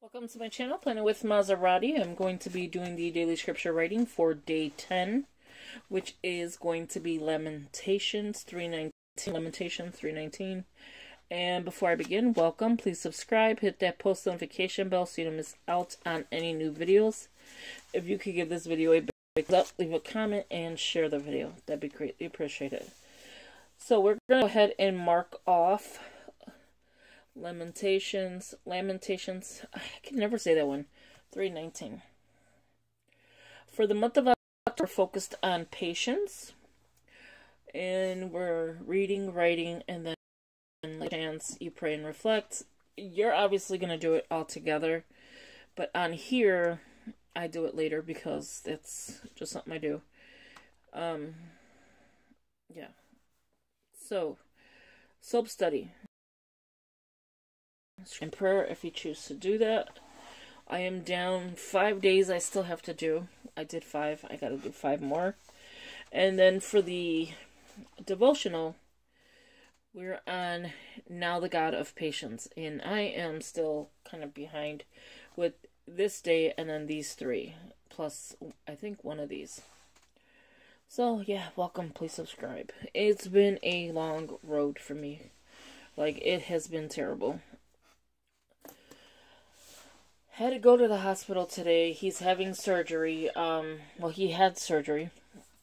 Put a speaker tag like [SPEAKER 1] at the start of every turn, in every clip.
[SPEAKER 1] Welcome to my channel, Planning with Monserrate. I'm going to be doing the daily scripture writing for day 10, which is going to be Lamentations 319. Lamentations 319. And before I begin, welcome. Please subscribe, hit that post notification bell so you don't miss out on any new videos. If you could give this video a big up, leave a comment, and share the video. That'd be greatly appreciated. So we're going to go ahead and mark off Lamentations, Lamentations, I can never say that one, 319. For the month of October, focused on patience, and we're reading, writing, and then like chance you pray and reflect. You're obviously going to do it all together, but on here, I do it later because it's just something I do. Um, yeah. So, soap study and prayer if you choose to do that. I am down five days I still have to do. I did five, I gotta do five more. And then for the devotional, we're on Now the God of Patience. And I am still kind of behind with this day and then these three, plus I think one of these. So, yeah, welcome. Please subscribe. It's been a long road for me. Like, it has been terrible. Had to go to the hospital today. He's having surgery. Um, well, he had surgery.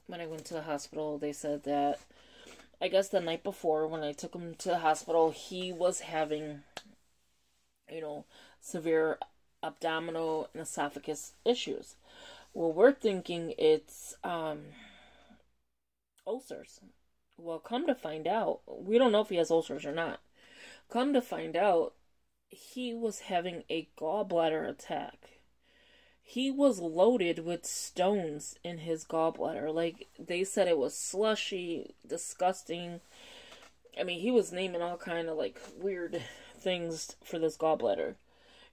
[SPEAKER 1] When I went to the hospital, they said that I guess the night before when I took him to the hospital, he was having you know, severe abdominal and esophagus issues. Well, we're thinking it's um ulcers. Well, come to find out, we don't know if he has ulcers or not. Come to find out, he was having a gallbladder attack. He was loaded with stones in his gallbladder. Like, they said it was slushy, disgusting. I mean, he was naming all kind of, like, weird things for this gallbladder.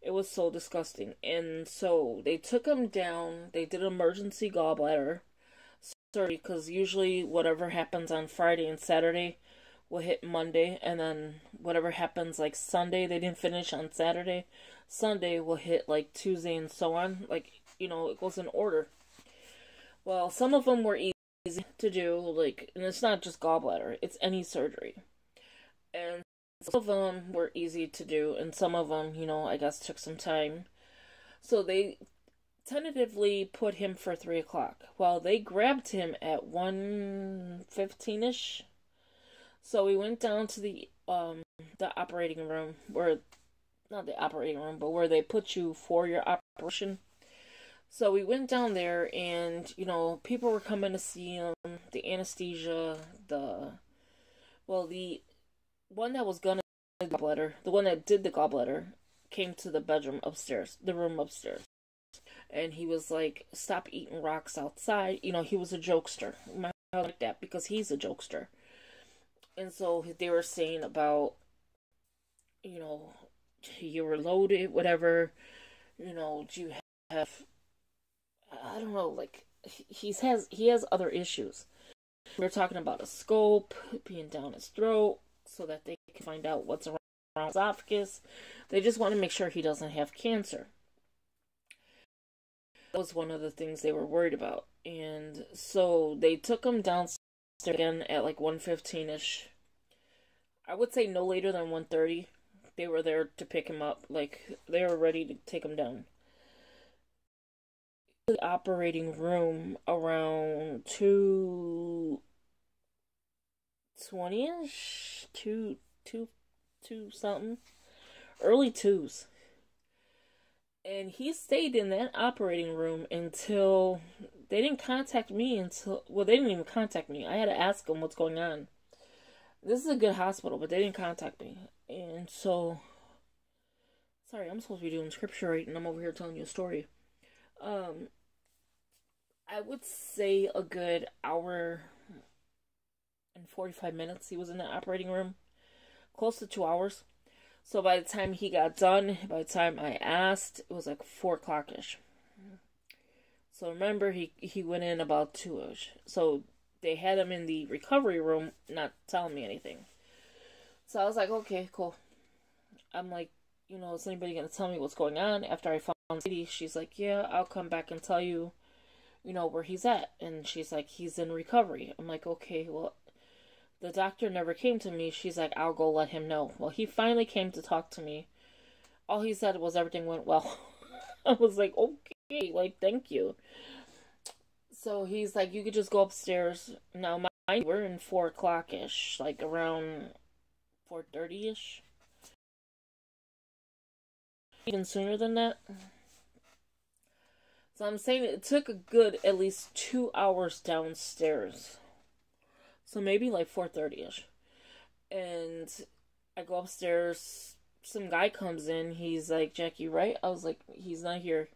[SPEAKER 1] It was so disgusting. And so, they took him down. They did emergency gallbladder surgery because usually whatever happens on Friday and Saturday will hit Monday, and then whatever happens like Sunday, they didn't finish on Saturday. Sunday will hit like Tuesday and so on. Like, you know, it goes in order. Well, some of them were easy to do, like, and it's not just gallbladder, it's any surgery. And some of them were easy to do, and some of them, you know, I guess took some time. So they tentatively put him for 3 o'clock. Well, they grabbed him at 1.15 ish so we went down to the um the operating room where not the operating room, but where they put you for your operation. So we went down there and, you know, people were coming to see him, the anesthesia, the well, the one that was gonna the gallbladder, the one that did the gallbladder came to the bedroom upstairs, the room upstairs. And he was like, "Stop eating rocks outside." You know, he was a jokester. I like that because he's a jokester and so they were saying about you know you were loaded whatever you know do you have i don't know like he's has he has other issues. We are talking about a scope being down his throat so that they can find out what's around his esophagus. They just want to make sure he doesn't have cancer. That was one of the things they were worried about. And so they took him downstairs again at like 115ish i would say no later than 1.30 they were there to pick him up. Like they were ready to take him down. The operating room around 2 20ish 2 2 2 something. Early twos. And he stayed in that operating room until they didn't contact me until well they didn't even contact me. I had to ask them what's going on. This is a good hospital but they didn't contact me. And so sorry i'm supposed to be doing scripture right and i'm over here telling you a story. Um i would say a good hour and 45 minutes he was in the operating room. Close to two hours. So by the time he got done, by the time I asked, it was like four o'clock ish. So remember, he he went in about two ish. So they had him in the recovery room, not telling me anything. So I was like, okay, cool. I'm like, you know, is anybody going to tell me what's going on? After I found Sadie, she's like, yeah, I'll come back and tell you, you know, where he's at. And she's like, he's in recovery. I'm like, okay, well, the doctor never came to me. She's like, I'll go let him know. Well, he finally came to talk to me. All he said was everything went well. I was like, okay, like, thank you. So he's like, you could just go upstairs. Now, my, we're in 4 o'clock ish, like around 4.30 ish. Even sooner than that. So I'm saying it took a good at least two hours downstairs. So maybe like 4.30 ish. And I go upstairs. Some guy comes in. He's like, Jackie, right? I was like, he's not here.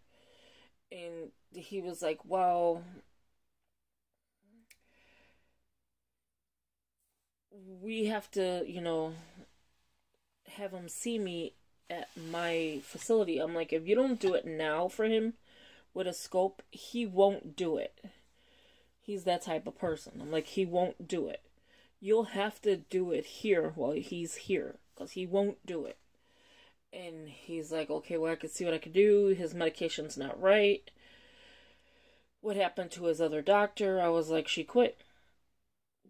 [SPEAKER 1] And he was like, well, we have to, you know, have him see me at my facility. I'm like, if you don't do it now for him with a scope, he won't do it. He's that type of person. I'm like, he won't do it. You'll have to do it here while he's here because he won't do it. And he's like, okay, well, I can see what I can do. His medication's not right. What happened to his other doctor? I was like, she quit.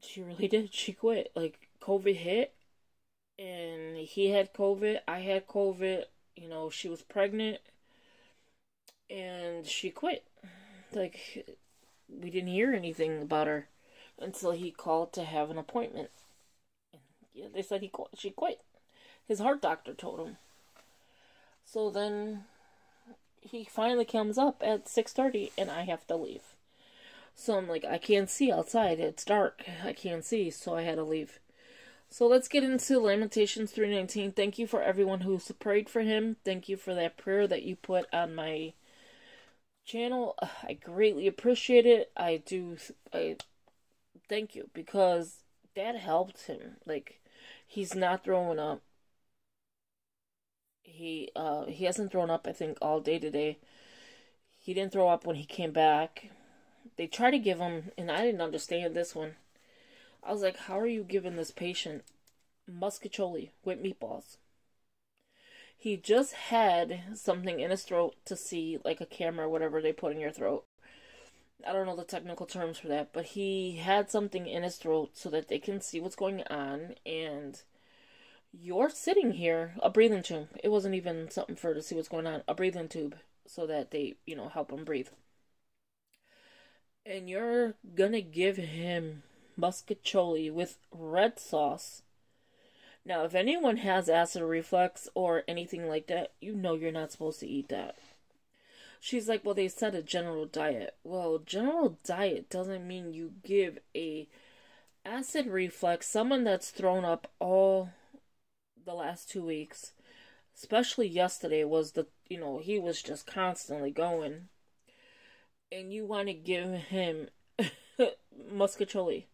[SPEAKER 1] She really did. She quit. Like, COVID hit and he had COVID. I had COVID. You know, she was pregnant, and she quit. Like, we didn't hear anything about her until he called to have an appointment. Yeah, they said he she quit. His heart doctor told him. So then he finally comes up at 6:30 and I have to leave. So I'm like I can't see outside. It's dark. I can't see, so I had to leave. So let's get into Lamentations 3:19. Thank you for everyone who's prayed for him. Thank you for that prayer that you put on my channel. I greatly appreciate it. I do I thank you because that helped him. Like he's not throwing up. He uh he hasn't thrown up I think all day today. He didn't throw up when he came back. They tried to give him and I didn't understand this one I was like, how are you giving this patient mostaccioli with meatballs? He just had something in his throat to see, like a camera, whatever they put in your throat. I don't know the technical terms for that, but he had something in his throat so that they can see what's going on. And you're sitting here, a breathing tube. It wasn't even something for to see what's going on, a breathing tube, so that they, you know, help him breathe. And you're gonna give him mostaccioli with red sauce. Now, if anyone has acid reflux or anything like that, you know you're not supposed to eat that. She's like, well, they said a general diet. Well, general diet doesn't mean you give a acid reflux, someone that's thrown up all the last two weeks, especially yesterday was the, you know, he was just constantly going. And you want to give him mostaccioli.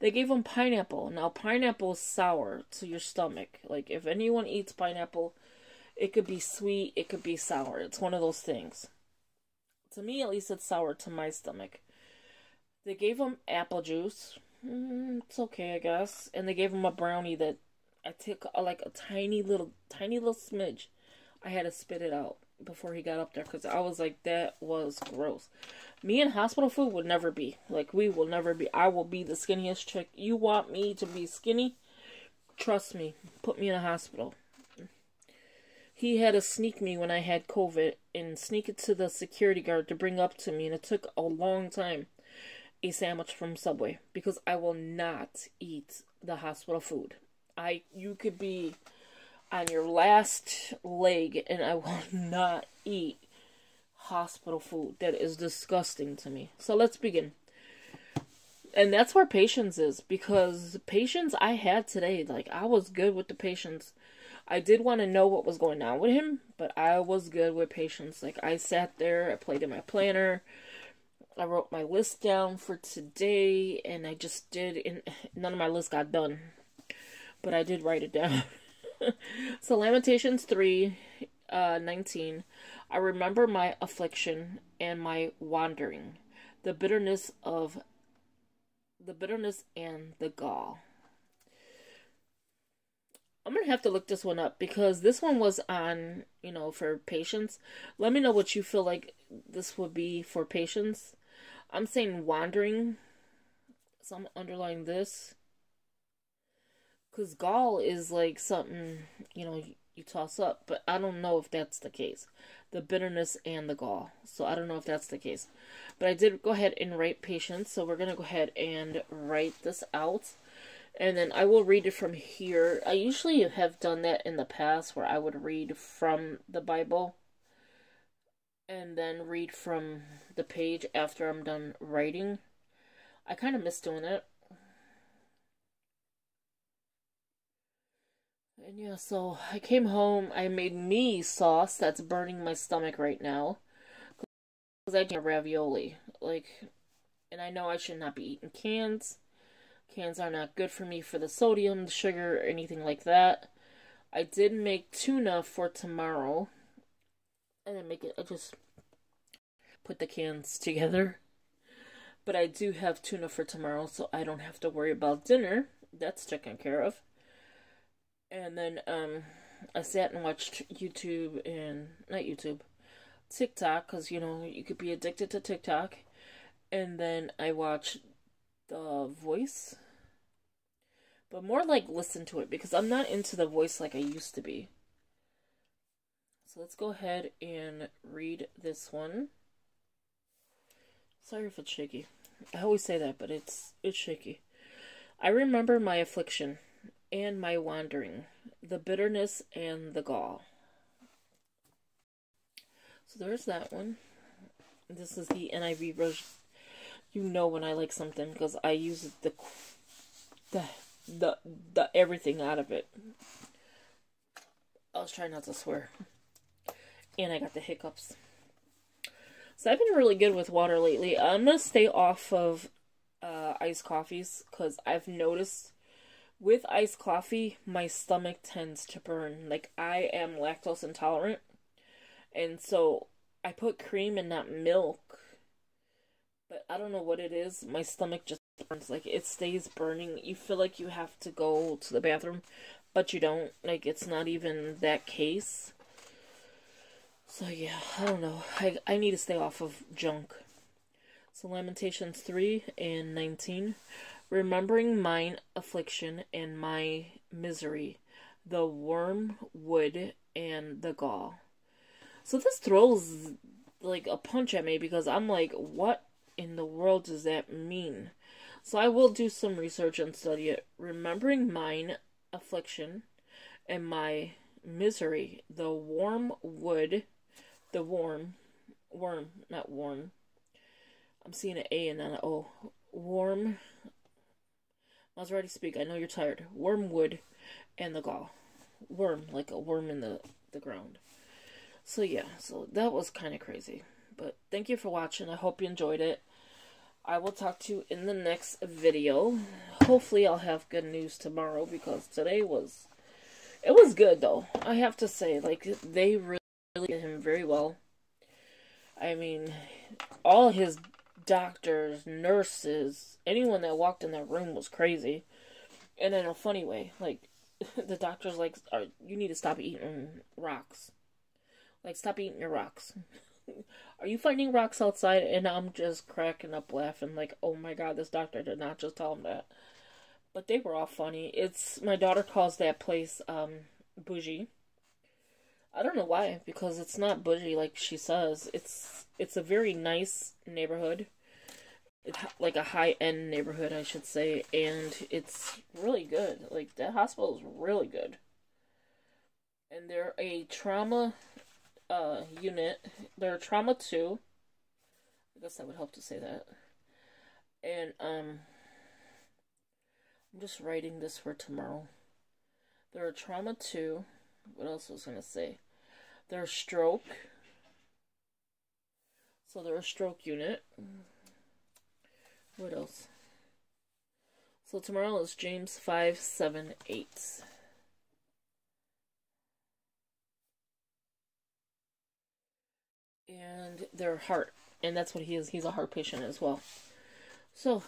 [SPEAKER 1] They gave him pineapple. Now, pineapple is sour to your stomach. Like, if anyone eats pineapple, it could be sweet, it could be sour. It's one of those things. To me, at least, it's sour to my stomach. They gave him apple juice. Mm, it's okay, I guess. And they gave him a brownie that I took like a tiny little, tiny little smidge. I had to spit it out before he got up there because I was like, that was gross. Me and hospital food would never be. Like, we will never be. I will be the skinniest chick. You want me to be skinny? Trust me. Put me in a hospital. He had to sneak me when I had COVID and sneak it to the security guard to bring up to me, and it took a long time. A sandwich from Subway because I will not eat the hospital food. I you could be on your last leg and I will not eat hospital food. That is disgusting to me. So let's begin. And that's where patience is because patience I had today, like I was good with the patience. I did want to know what was going on with him, but I was good with patience. Like I sat there, I played in my planner, I wrote my list down for today, and I just did. And none of my list got done, but I did write it down. so Lamentations 3 uh, 19. I remember my affliction and my wandering, the bitterness of the bitterness and the gall. I'm gonna have to look this one up because this one was on, you know, for patients. Let me know what you feel like this would be for patients. I'm saying wandering. So I'm underlining this. Because gall is like something, you know, you toss up, but I don't know if that's the case. The bitterness and the gall. So I don't know if that's the case. But I did go ahead and write patience. So we're going to go ahead and write this out. And then I will read it from here. I usually have done that in the past where I would read from the Bible and then read from the page after I'm done writing. I kind of miss doing it. And yeah, so I came home. I made me sauce that's burning my stomach right now. Because I did ravioli. Like, and I know I should not be eating cans. Cans are not good for me for the sodium, the sugar, anything like that. I did make tuna for tomorrow. I didn't make it, I just put the cans together. But I do have tuna for tomorrow, so I don't have to worry about dinner. That's taken care of. And then um, I sat and watched YouTube and not YouTube, TikTok, because you know you could be addicted to TikTok. And then I watched The Voice, but more like listen to it because I'm not into The Voice like I used to be. So let's go ahead and read this one. Sorry if it's shaky. I always say that, but it's it's shaky. I remember my affliction and my wandering, the bitterness and the gall. So there's that one. This is the NIV version. You know when I like something because I use the the the the everything out of it. I was trying not to swear. And I got the hiccups. So I've been really good with water lately. I'm gonna stay off of uh, iced coffees because I've noticed with iced coffee, my stomach tends to burn. Like, I am lactose intolerant. And so I put cream in that milk. But I don't know what it is. My stomach just burns. Like, it stays burning. You feel like you have to go to the bathroom, but you don't. Like, it's not even that case. So, yeah, I don't know. I, I need to stay off of junk. So, Lamentations 3 and 19 remembering mine affliction and my misery, the wormwood and the gall. So this throws like a punch at me because I'm like, what in the world does that mean? So I will do some research and study it. Remembering mine affliction and my misery, the warm wood, the warm, worm, not warm. I'm seeing an A and then an O. Warm Monserrate speak. I know you're tired. Wormwood and the gall. Worm, like a worm in the, the ground. So yeah, so that was kind of crazy. But thank you for watching. I hope you enjoyed it. I will talk to you in the next video. Hopefully I'll have good news tomorrow because today was... It was good though. I have to say, like, they really did him very well. I mean, all his doctors, nurses, anyone that walked in that room was crazy. And in a funny way. Like, the doctor's like, you need to stop eating rocks. Like, stop eating your rocks. Are you finding rocks outside? And I'm just cracking up laughing, like, oh my god, this doctor did not just tell him that. But they were all funny. It's, my daughter calls that place, um, bougie. I don't know why, because it's not bougie like she says. It's, it's a very nice neighborhood like a high end neighborhood, I should say, and it's really good. Like that hospital is really good, and they're a trauma uh, unit. They're trauma two. I guess that would help to say that. And um, I'm just writing this for tomorrow. They're a trauma two. What else was I gonna say? They're a stroke. So they're a stroke unit. What else? So tomorrow is James 5, 7, 8. And their heart. And that's what he is. He's a heart patient as well. So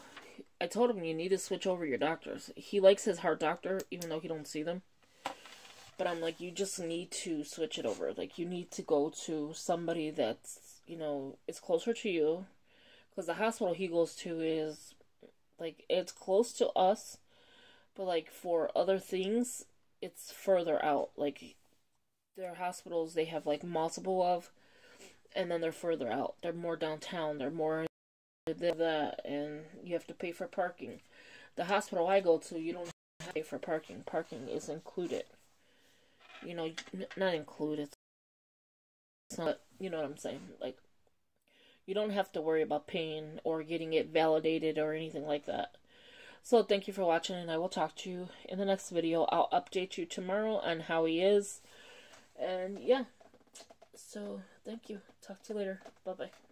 [SPEAKER 1] I told him you need to switch over your doctors. He likes his heart doctor, even though he don't see them. But I'm like, you just need to switch it over. Like, you need to go to somebody that's, you know, is closer to you. Because the hospital he goes to is, like, it's close to us. But, like, for other things, it's further out. Like, their hospitals, they have, like, multiple of. And then they're further out. They're more downtown. They're more that. And you have to pay for parking. The hospital I go to, you don't have to pay for parking. Parking is included you know, not included. It's not, you know what I'm saying? Like, you don't have to worry about paying or getting it validated or anything like that. So, thank you for watching, and I will talk to you in the next video. I'll update you tomorrow on how he is. And yeah, so thank you. Talk to you later. Bye bye.